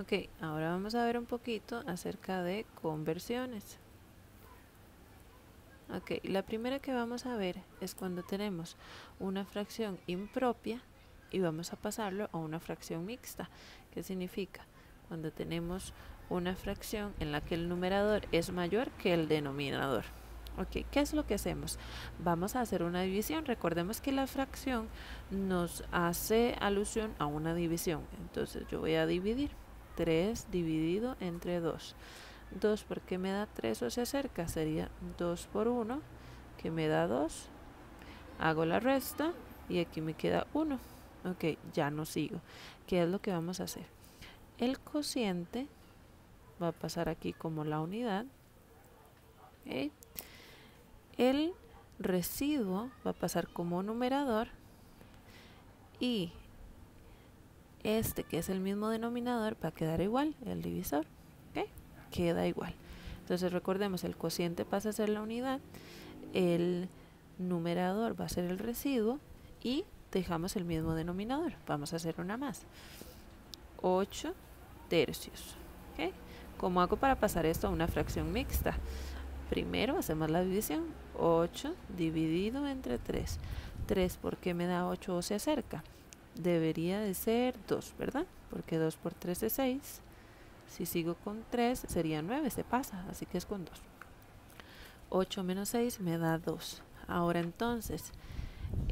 Ok, ahora vamos a ver un poquito acerca de conversiones. Ok, la primera que vamos a ver es cuando tenemos una fracción impropia y vamos a pasarlo a una fracción mixta. ¿Qué significa? Cuando tenemos una fracción en la que el numerador es mayor que el denominador. Ok, ¿qué es lo que hacemos? Vamos a hacer una división. Recordemos que la fracción nos hace alusión a una división. Entonces yo voy a dividir 3 dividido entre 2. 2 porque me da 3 o se acerca, sería 2 por 1, que me da 2. Hago la resta y aquí me queda 1. Ok, ya no sigo. ¿Qué es lo que vamos a hacer? El cociente va a pasar aquí como la unidad. El residuo va a pasar como numerador. Y este que es el mismo denominador va a quedar igual, el divisor. Queda igual. Entonces recordemos, el cociente pasa a ser la unidad, el numerador va a ser el residuo y dejamos el mismo denominador. Vamos a hacer una más. 8 tercios. ¿Cómo hago para pasar esto a una fracción mixta? Primero hacemos la división. 8 dividido entre 3. 3, ¿por qué me da 8 o se acerca? Debería de ser 2, ¿verdad? Porque 2 por 3 es 6. Si sigo con 3 sería 9, se pasa, así que es con 2. 8 menos 6 me da 2. Ahora entonces,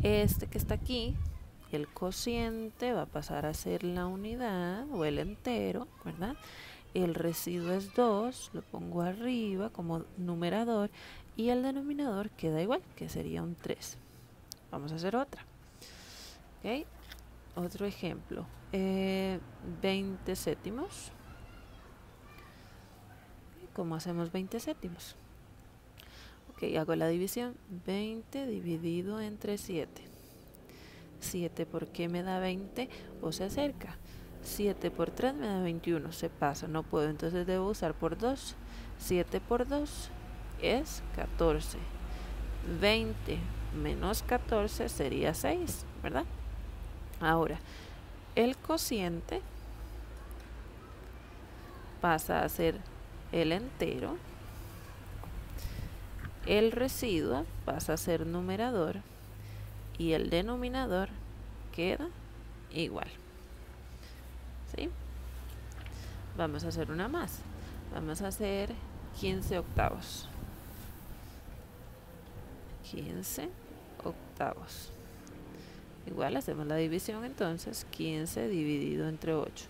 este que está aquí, el cociente va a pasar a ser la unidad o el entero, ¿verdad? El residuo es 2, lo pongo arriba como numerador y el denominador queda igual, que sería un 3. Vamos a hacer otra. ¿Ok? Otro ejemplo. Eh, 20 séptimos. ¿Cómo hacemos 20 séptimos? Ok, hago la división. 20 dividido entre 7. 7, ¿por qué me da 20? O se acerca. 7 por 3 me da 21. Se pasa, no puedo. Entonces debo usar por 2. 7 por 2 es 14. 20 menos 14 sería 6, ¿verdad? Ahora, el cociente pasa a ser el entero el residuo pasa a ser numerador y el denominador queda igual. ¿Sí? Vamos a hacer una más. Vamos a hacer 15 octavos. 15 octavos. Igual hacemos la división entonces. 15 dividido entre 8.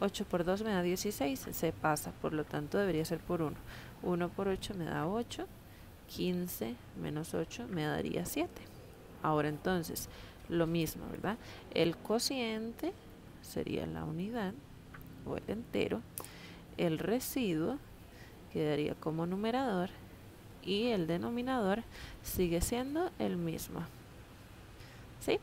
8 por 2 me da 16. Se pasa, por lo tanto debería ser por 1. 1 por 8 me da 8 15 menos 8 me daría 7. Ahora entonces, lo mismo, ¿verdad? El cociente sería la unidad o el entero. El residuo quedaría como numerador y el denominador sigue siendo el mismo. ¿Sí?